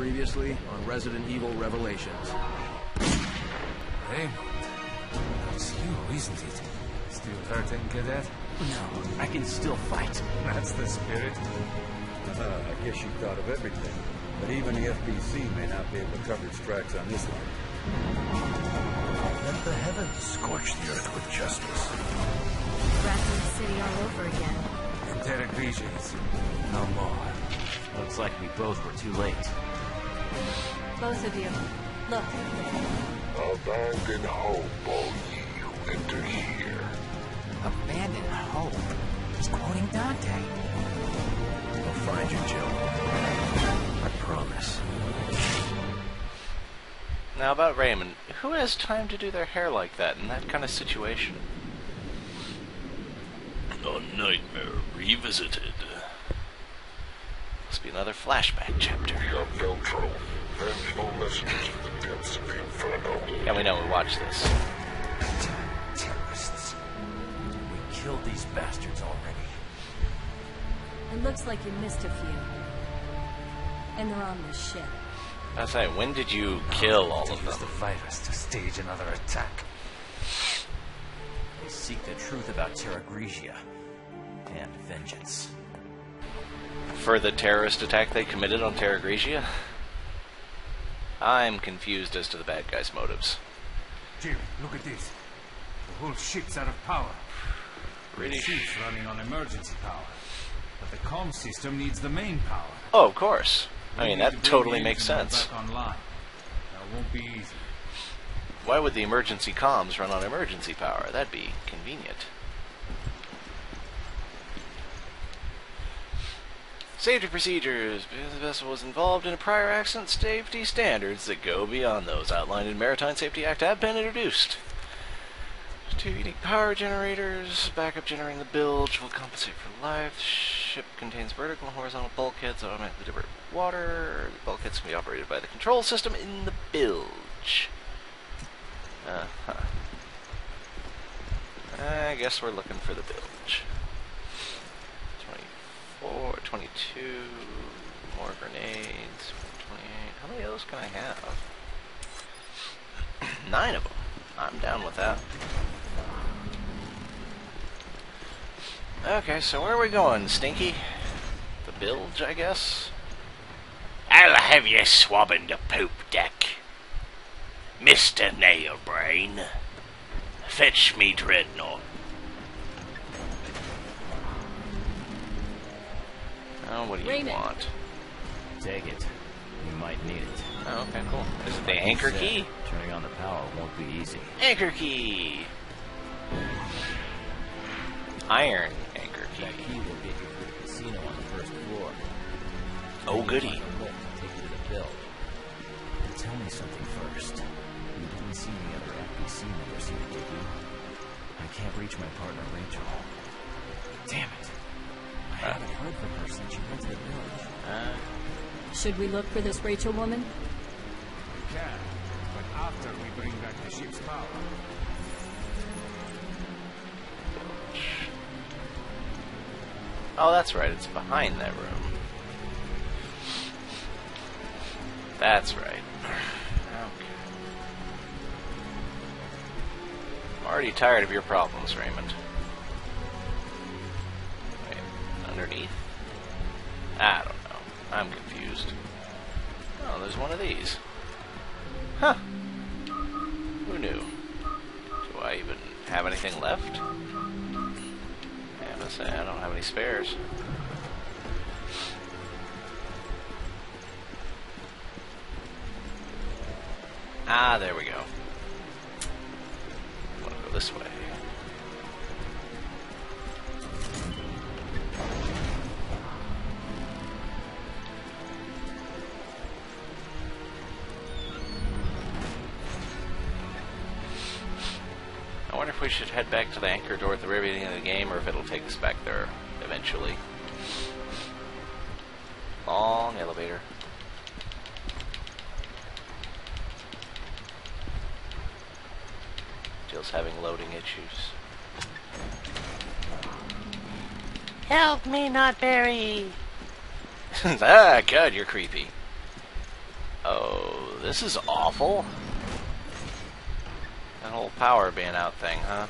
Previously on Resident Evil Revelations. Raymond, that's you, isn't it? Still hurting, cadet? No, I can still fight. That's the spirit. Uh, I guess you thought of everything. But even the FBC may not be able to cover its tracks on this one. Let the heavens scorch the earth with justice. Raccoon City all over again. And Terra Grigias, no more. Looks like we both were too late. Both of you. Look, Abandon hope, all ye who enter here. Abandon hope. He's quoting Dante. We'll find you, Jill. I promise. Now about Raymond, who has time to do their hair like that in that kind of situation? A nightmare revisited. Must be another flashback chapter. The Veltro, vengeful messengers of the depths of the Inferno. Yeah, we know we watched this. Terrorists. We killed these bastards already. it looks like you missed a few. And they're on this ship. I say, when did you kill all to of use them? the virus to stage another attack. They seek the truth about Terra Grigia. And vengeance. For the terrorist attack they committed on Terra Grigia? I'm confused as to the bad guy's motives. Jim, look at this. The whole ship's out of power. Really? The ship's running on emergency power. But the comm system needs the main power. Oh, of course. I mean, that totally makes sense. That won't be easy. Why would the emergency comms run on emergency power? That'd be convenient. Safety procedures. Because the vessel was involved in a prior accident, safety standards that go beyond those outlined in Maritime Safety Act have been introduced. Two unique power generators. Backup generating the bilge will compensate for life. Ship contains vertical and horizontal bulkheads that automatically divert water. The bulkheads can be operated by the control system in the bilge. Uh-huh. I guess we're looking for the bilge. 24, 22, more grenades, 28. How many of those can I have? Nine of them. I'm down with that. Okay, so where are we going, Stinky? The bilge, I guess? I'll have you swabbing the poop deck. Mr. Nailbrain, fetch me dreadnought. Oh, what do you Raymond. want? Take it. You might need it. Oh, okay, cool. Is it the anchor Said, key? Turning on the power won't be easy. Anchor key! Iron anchor key. That key will get you through the casino on the first floor. Oh, Then you'll goody. find a take you to the bill. And tell me something first. You didn't see any other FBC members here, did you? I can't reach my partner, Rachel. Damn it. Haven't heard from her since she went to the village. Uh, Should we look for this Rachel woman? We can, but after we bring back the ship's power. oh, that's right. It's behind that room. That's right. Okay. I'm already tired of your problems, Raymond. Underneath? I don't know. I'm confused. Oh, there's one of these. Huh. Who knew? Do I even have anything left? Yeah, let's say I don't have any spares. Ah, there we go. I want to go this way. Head back to the anchor door at the very beginning of the game or if it'll take us back there eventually. Long elevator. Jill's having loading issues. Help me, not Barry. ah, God, you're creepy. Oh, this is awful. That whole power being out thing, huh?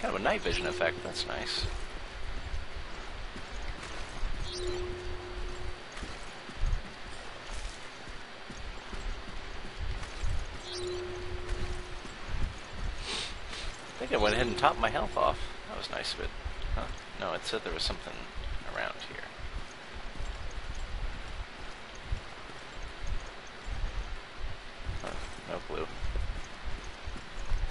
Kind of a night vision effect, that's nice. I think I went ahead and topped my health off. That was nice of it. Huh. No, it said there was something around here. Huh, no clue.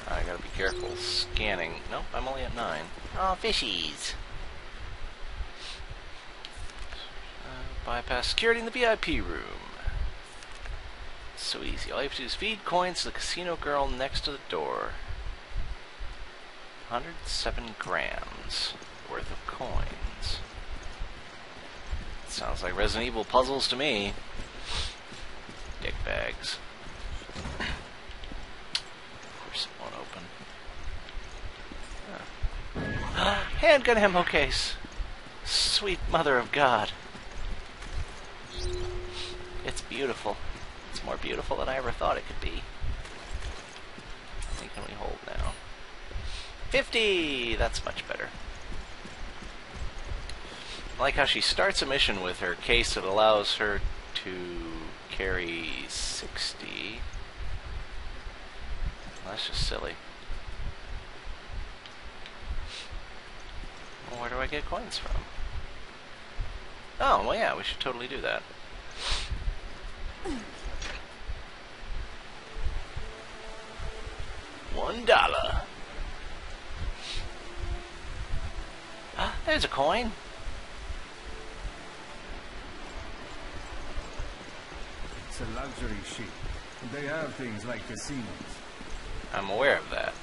I gotta be careful scanning. Nope, I'm only at 9. Oh, fishies! Uh, bypass security in the VIP room. So easy. All you have to do is feed coins to the casino girl next to the door. 107 grams worth of coins. Sounds like Resident Evil puzzles to me. Dick bags. Handgun ammo case. Sweet mother of God. It's beautiful. It's more beautiful than I ever thought it could be. How can we hold now? 50! That's much better. I like how she starts a mission with her case that allows her to carry 60. That's just silly. Where do I get coins from? Oh, well yeah, we should totally do that. One dollar. Ah, there's a coin. It's a luxury ship. They have things like casinos. I'm aware of that.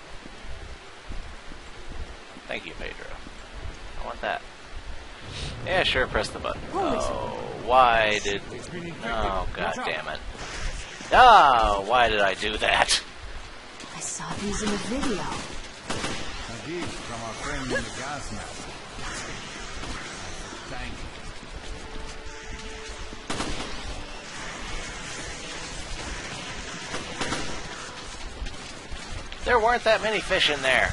Thank you, Pedro. I want that. Yeah, sure, press the button. Oh, why did... Oh, god damn it. Oh, why did I do that? I saw these in a video. A from our friend in the gas mask. There weren't that many fish in there.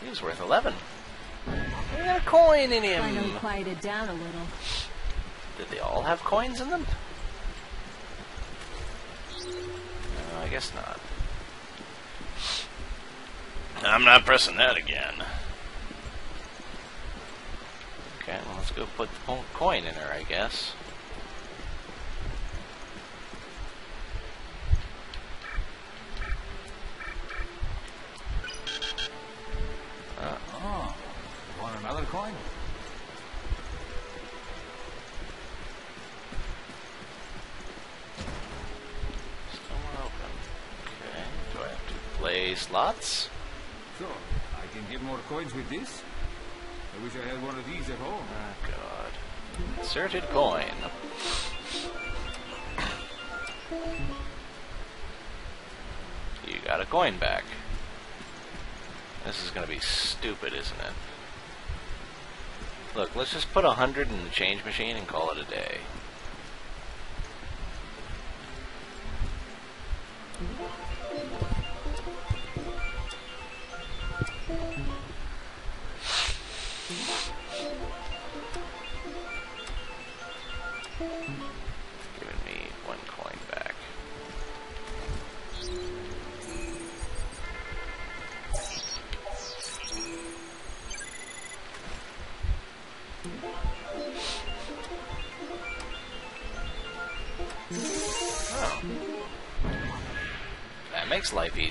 He was worth 11. We got a coin in I know him. quieted down a little. Did they all have coins in them? I guess not. I'm not pressing that again. Okay, well, let's go put the co- coin in her, I guess. Uh, Oh, want another coin? still not open. Okay, do I have to play slots? So, I can get more coins with this? I wish I had one of these at home. Oh, God. Inserted coin. You got a coin back. This is gonna be stupid, isn't it? Look, let's just put a hundred in the change machine and call it a day.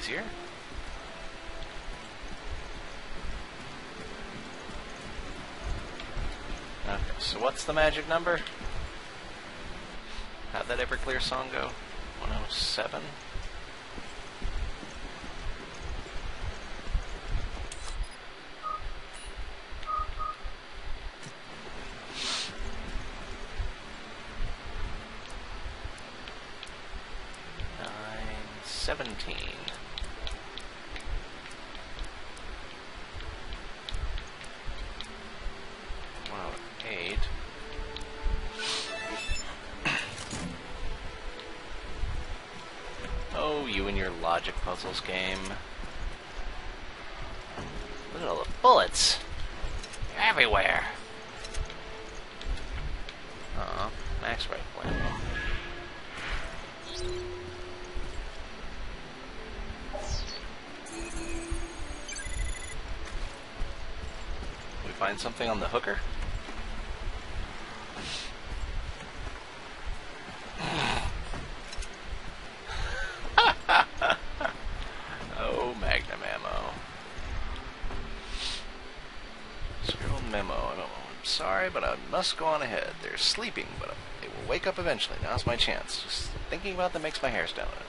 easier. Okay, so what's the magic number? How'd that Everclear song go? 107? Seventeen. Logic puzzles game. Look at all the bullets. They're everywhere. Aw, max rifle ammo. We find something on the hooker? oh, Magnum ammo. Scribbled memo. Don't, I'm sorry, but I must go on ahead. They're sleeping, but they will wake up eventually. Now's my chance. Just thinking about them makes my hair stand on it.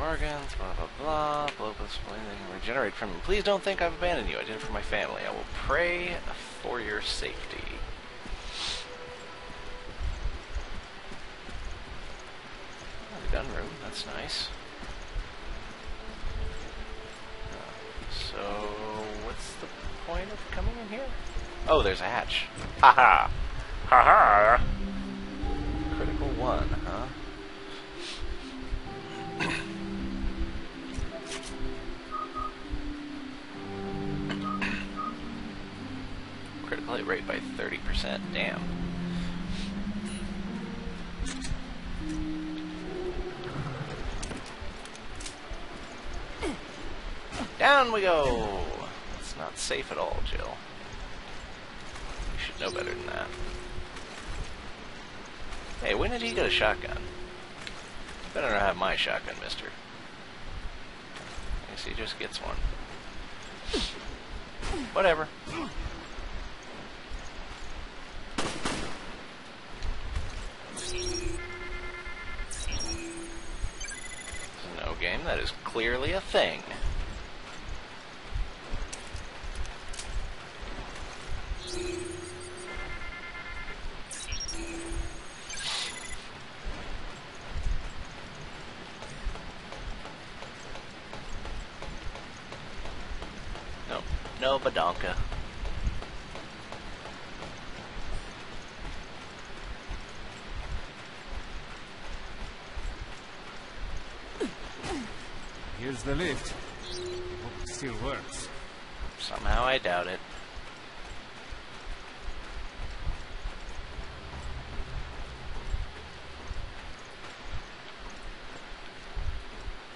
Organs, blah blah blah, blah blah. They regenerate from them. Please don't think I've abandoned you. I did it for my family. I will pray for your safety. Gun room. That's nice. Coming in here? Oh, there's a hatch. Haha. Haha. Critical one, huh? Critical hit rate by 30%. Damn. Down we go! Safe at all, Jill. You should know better than that. Hey, when did he get a shotgun? Better not have my shotgun, mister. I guess he just gets one. Whatever. No game, that is clearly a thing. No, no badonka. Here's the lift. Hope it still works. Somehow I doubt it.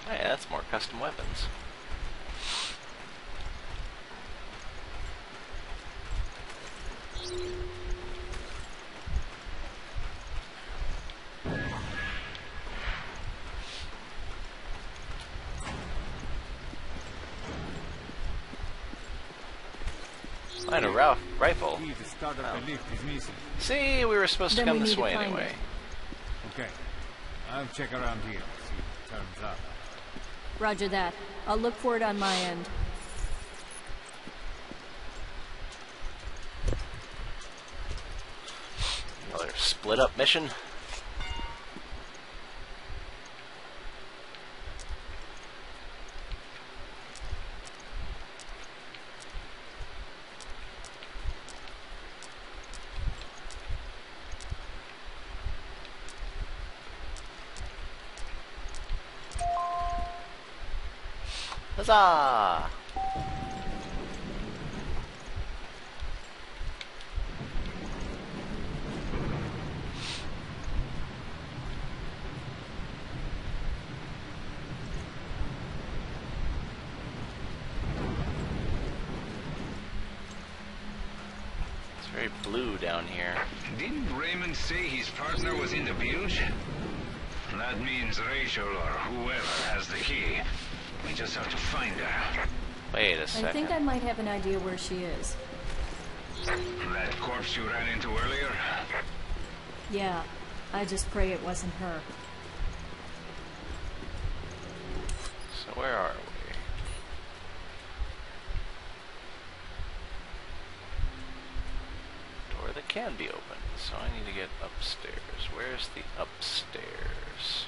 Hey, that's more custom weapons. Find a Ralph rifle. Key to start up Oh. the lift is. See, we were supposed to Then come this way anyway. it. Okay. I'll check around here. See if it turns up. Roger that. I'll look for it on my end. Another split up mission. Huzzah! It's very blue down here. Didn't Raymond say his partner was in the bilge? That means Rachel or whoever has the key. We just have to find her. Wait a I second. I think I might have an idea where she is. That corpse you ran into earlier? Yeah, I just pray it wasn't her. So where are we? Door that can be opened. So I need to get upstairs. Where's the upstairs?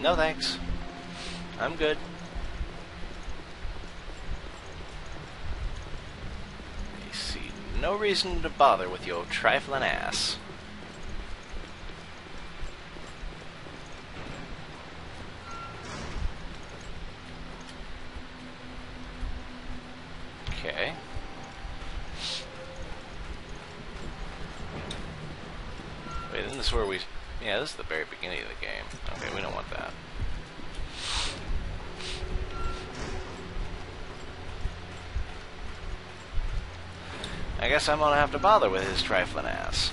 No thanks. I'm good. I see no reason to bother with your trifling ass. Okay. Wait, isn't this where we... Is the very beginning of the game. Okay, we don't want that. I guess I'm gonna have to bother with his trifling ass.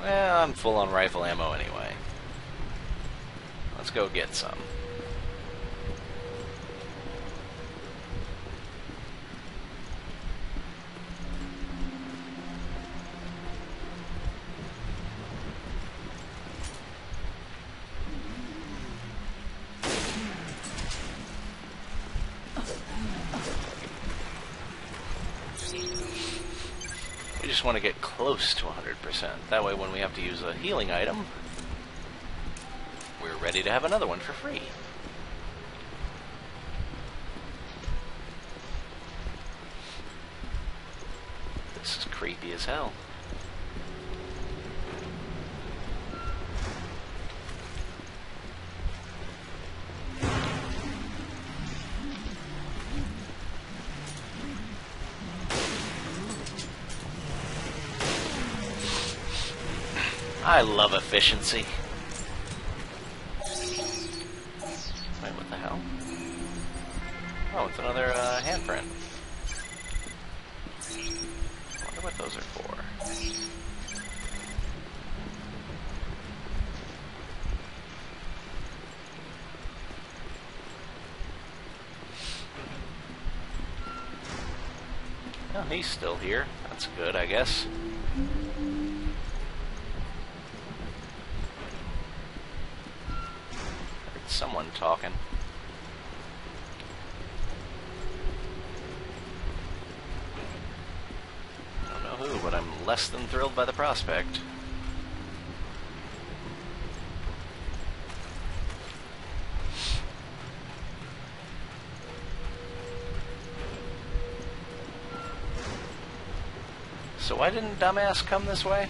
Well, I'm full on rifle ammo anyway. Let's go get some. Want to get close to 100%. That way when we have to use a healing item, we're ready to have another one for free. This is creepy as hell. I love efficiency. Wait, what the hell? Oh, it's another uh, handprint. I wonder what those are for. Oh, he's still here. That's good, I guess. Someone talking. I don't know who, but I'm less than thrilled by the prospect. So why didn't dumbass come this way?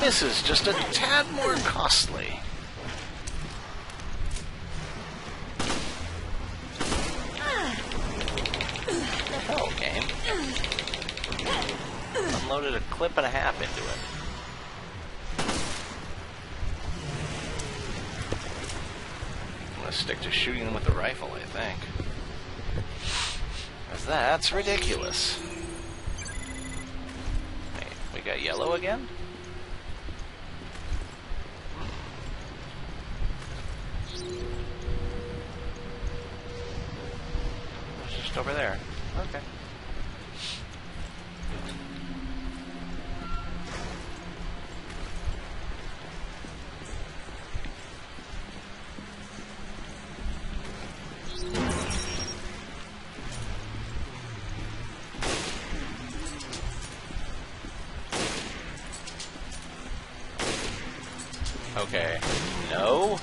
The misses just a tad more costly. Hell, game. Unloaded a clip and a half into it. I'm gonna stick to shooting them with the rifle, I think. that's ridiculous. Okay. No.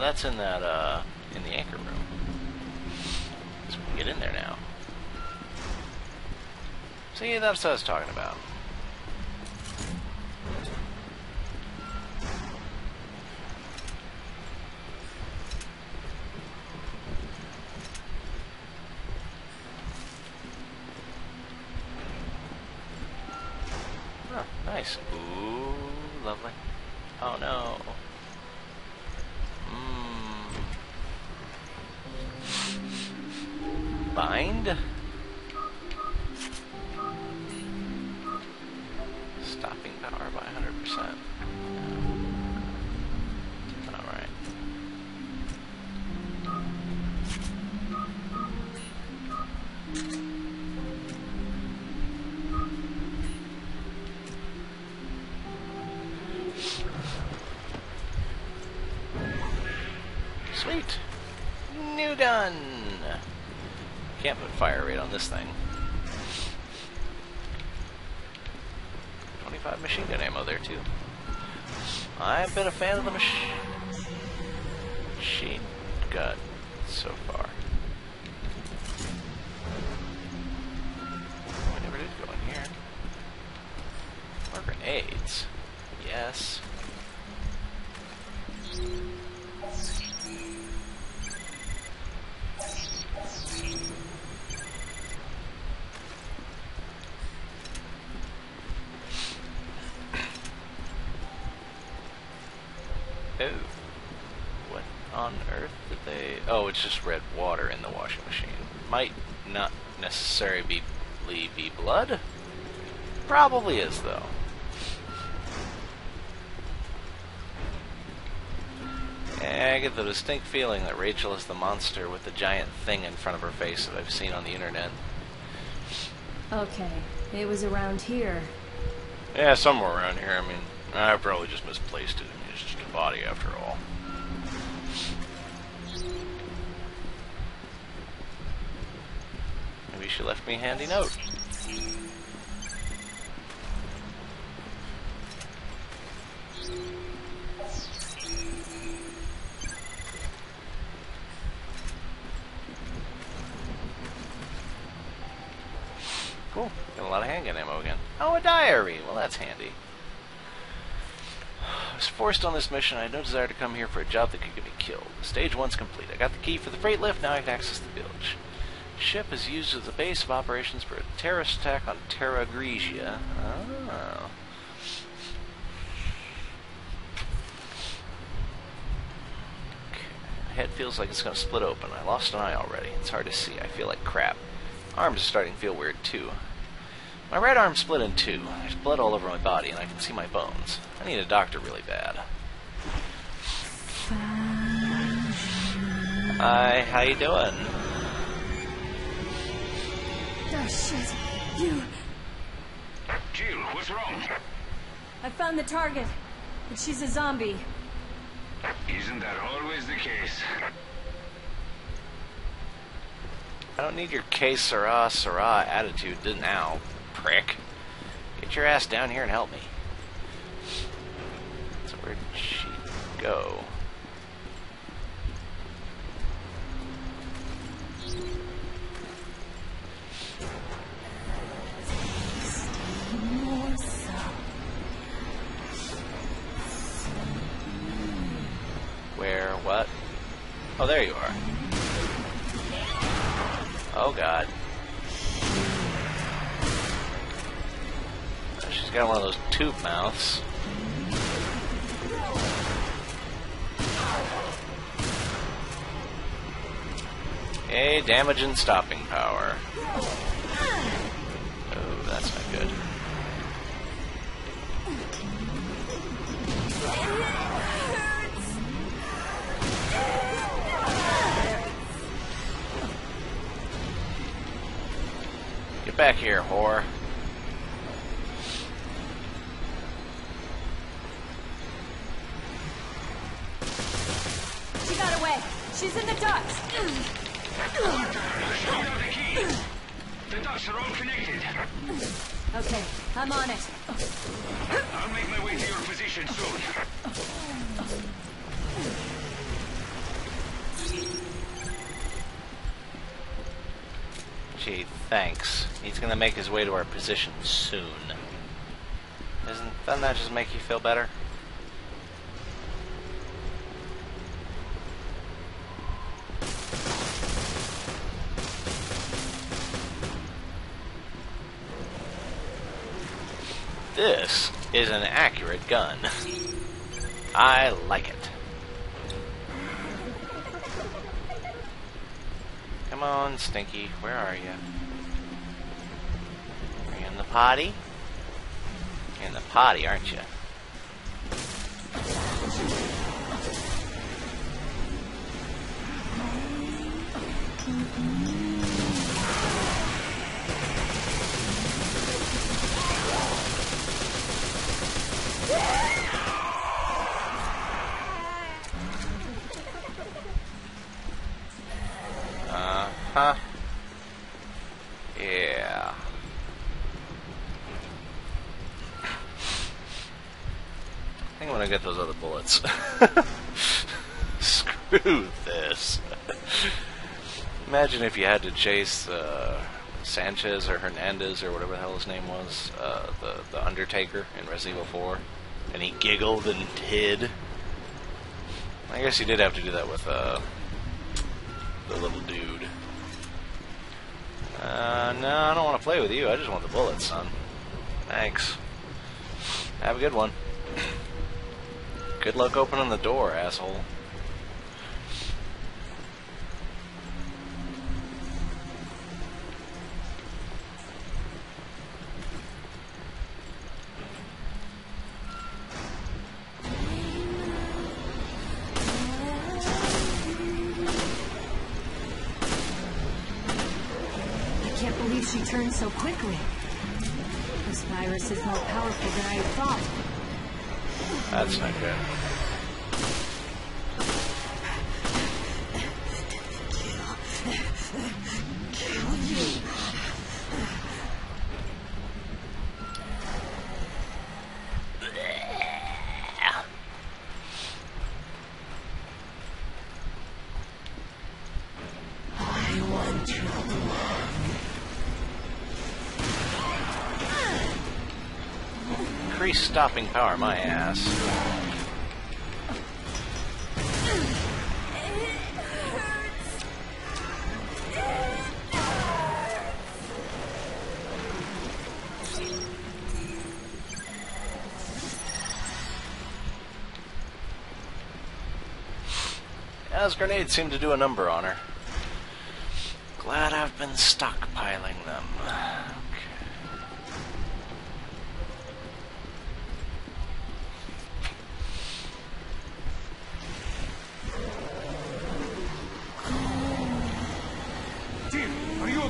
That's in that, uh, in the anchor room. So we can get in there now. See, that's what I was talking about. Oh, nice. Ooh, lovely. Oh no. Bind. This thing. 25 machine gun ammo there too. I've been a fan of the mach- machine gun it's just red water in the washing machine. Might not necessarily be, be blood. Probably is, though. Eh, I get the distinct feeling that Rachel is the monster with the giant thing in front of her face that I've seen on the internet. Okay, it was around here. Yeah, somewhere around here. I mean, I probably just misplaced it. I mean, it's just a body after all. She left me a handy note. Cool. Got a lot of handgun ammo again. Oh, a diary. Well, that's handy. I was forced on this mission. I had no desire to come here for a job that could get me killed. Stage one's complete. I got the key for the freight lift. Now I can access the village. Ship is used as the base of operations for a terrorist attack on Terra Grigia. Oh. Okay. Head feels like it's going to split open. I lost an eye already. It's hard to see. I feel like crap. Arms are starting to feel weird too. My right arm split in two. There's blood all over my body, and I can see my bones. I need a doctor really bad. Hi, how you doing? Oh, shit. You... Jill, what's wrong? I found the target. But she's a zombie. Isn't that always the case? I don't need your que sera sera attitude now, prick. Get your ass down here and help me. So where'd she go? There you are. Oh god. She's got one of those tube mouths. Okay, damage and stopping power. Oh, that's not good. Back here, whore. She got away. She's in the ducts. The key. The ducts are all connected. Okay, I'm on it. I'll make my way to your position soon. Gee, thanks. He's gonna make his way to our position soon. Isn't doesn't that just make you feel better? This is an accurate gun. I like it. Come on, Stinky. Where are you? Potty? You're in the potty, aren't you? This. Imagine if you had to chase uh, Sanchez or Hernandez or whatever the hell his name was, uh, the the Undertaker in Resident Evil 4, and he giggled and hid. I guess you did have to do that with uh, the little dude. Uh, no, I don't want to play with you. I just want the bullets, son. Thanks. Have a good one. Good luck opening the door, asshole. Quickly. This virus is more powerful than I thought. That's not good. Stopping power, my ass. Those grenades seem to do a number on her. Glad I've been stockpiling them. Okay. Tim, are you okay? She's gonna eat me.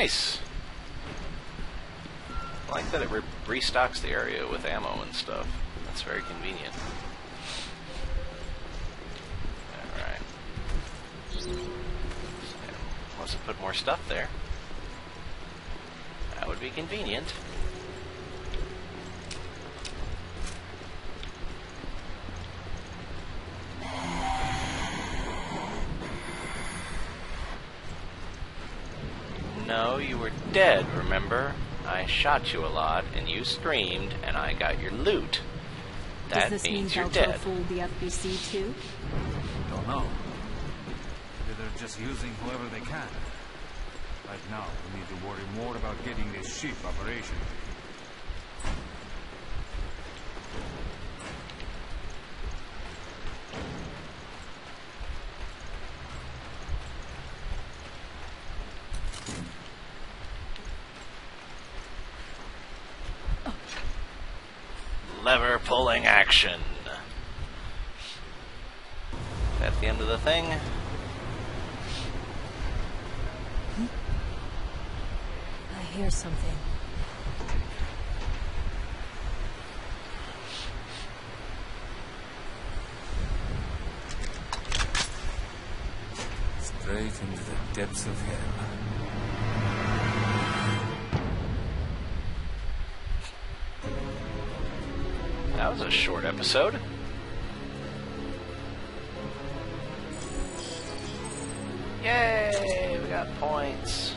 Nice. I like that it re- restocks the area with ammo and stuff. That's very convenient. Alright. Wants to put more stuff there. That would be convenient. No, you were dead, remember? I I shot you a lot, and you screamed, and I got your loot. That Does this mean means you're Veltro dead. fooled the FBC too? Don't know. Maybe they're just using whoever they can. Right now, we need to worry more about getting this ship operational. Pulling action. At the end of the thing. Hmm? I hear something. Straight into the depths of hell. Short episode. Yay! We got points.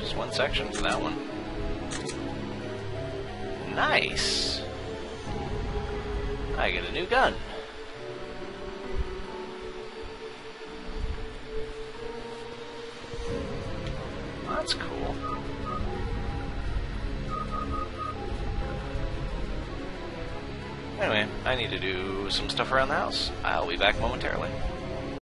Just one section for that one. Nice. I get a new gun. Some stuff around the house. I'll be back momentarily.